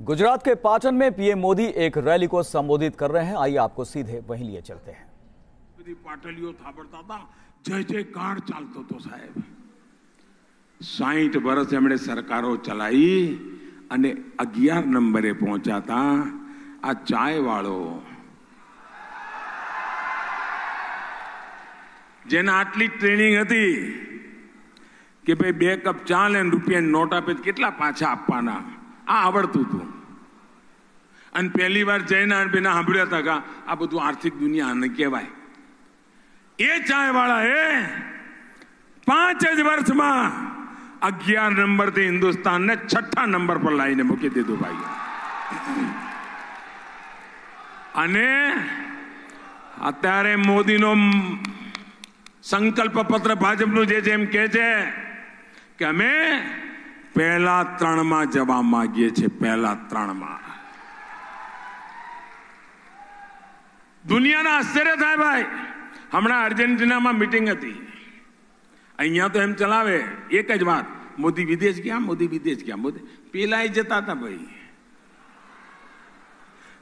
गुजरात के पाटन में पीएम मोदी एक रैली को संबोधित कर रहे हैं आइए आपको सीधे वहीं लिए चलते हैं બધી પાટલીઓ થાબડતા હતા જય જયકાર ચાલતો હતો સાહેબ સાહીઠ વર્ષ એમણે સરકારો ચલાવી અને અગિયાર નંબરે પહોંચાતા આ ચાય વાળો જેને આટલી ટ્રેનિંગ હતી કે ભાઈ બે કપ ચા લે ને રૂપિયાની નોટ આપે તો કેટલા પાછા આપવાના આ આવડતું હતું અને પહેલી વાર જઈને બેના સાંભળ્યા હતા કે આ બધું આર્થિક દુનિયા આને કહેવાય એ ચાય વાળા એ પાંચ જ વર્ષમાં અગિયાર નંબરથી હિન્દુસ્તાનને છઠ્ઠા નંબર પર લાવીને મૂકી દીધું ભાઈ અને અત્યારે મોદીનો સંકલ્પ પત્ર ભાજપનું જે છે એમ કે છે કે અમે પહેલા ત્રણમાં જવા માંગીએ છીએ પહેલા ત્રણમાં દુનિયાના આશ્ચર્ય થાય ભાઈ હમણાં અર્જેન્ટિનામાં મિટિંગ હતી અહીંયા તો એમ ચલાવે એક જ વાત મોદી વિદેશ ગયા મોદી વિદેશ ગયા મોદી પેલા જતા હતા ભાઈ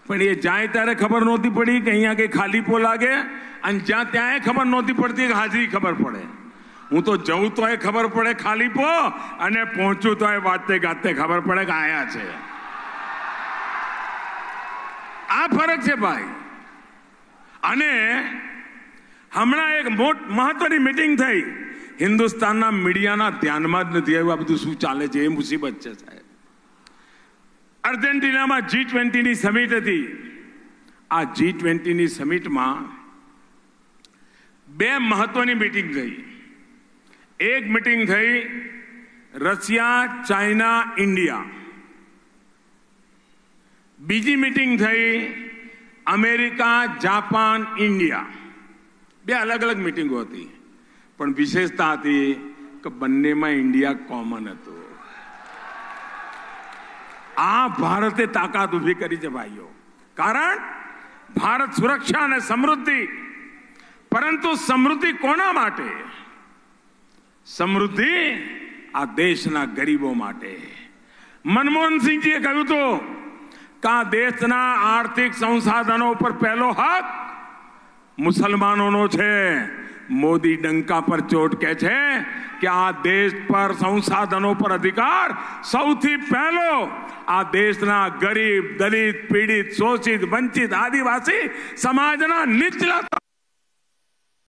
પણ એ જાય ત્યારે ખબર નહોતી પડી કે અહીંયા કઈ ખાલીપો લાગે અને જ્યાં ત્યાં ખબર નહોતી પડતી કે હાજરી ખબર પડે હું તો જઉં તો એ ખબર પડે ખાલી પો અને પહોંચું તો એ વાતે ગાતે ખબર પડે કે આયા છે. આ ફરક છે ભાઈ. અને હમણાં એક મોટ, મહત્વની મિટિંગ થઈ. હિન્દુસ્તાનના મીડિયાના ધ્યાનમાં જ નથી આવ્યું આ બધું શું ચાલે છે, એ મુસીબત છે સાહેબ. અર્જેન્ટિનામાં જી ટ્વેન્ટીની સમિટ હતી. આ જી ટ્વેન્ટીની સમિટમાં બે મહત્વની મિટિંગ થઈ. એક મિટિંગ થઈ રશિયા ચાઇના ઇન્ડિયા બીજી મિટિંગ થઈ અમેરિકા જાપાન ઇન્ડિયા બે અલગ અલગ મિટિંગો હતી પણ વિશેષતા હતી કે બંનેમાં ઇન્ડિયા કોમન હતું આ ભારતે તાકાત ઉભી કરી છે ભાઈઓ કારણ ભારત સુરક્ષા અને સમૃદ્ધિ પરંતુ સમૃદ્ધિ કોના માટે સમૃદ્ધિ આ દેશના ગરીબો માટે મનમોહનસિંહજીએ કહ્યું હતું કે આ દેશના આર્થિક સંસાધનો પર પહેલો હક મુસલમાનોનો છે મોદી ડંકા પર ચોટ કે છે કે આ દેશ પર સંસાધનો પર અધિકાર સૌથી પહેલો આ દેશના ગરીબ દલિત પીડિત શોષિત વંચિત આદિવાસી સમાજના નીચલા